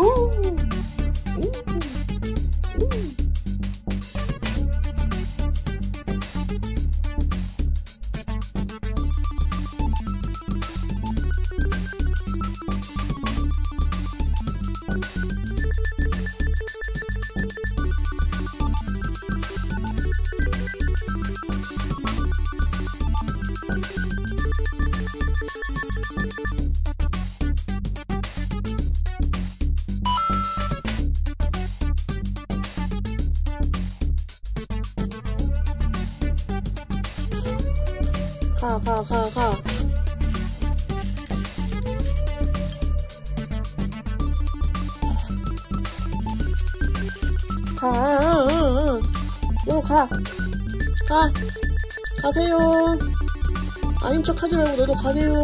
Ooh. Thank you. 가, 가, 가, 가. 가. 요, 가. 가. 가세요. 아닌 척 하지 말고 너도 가세요.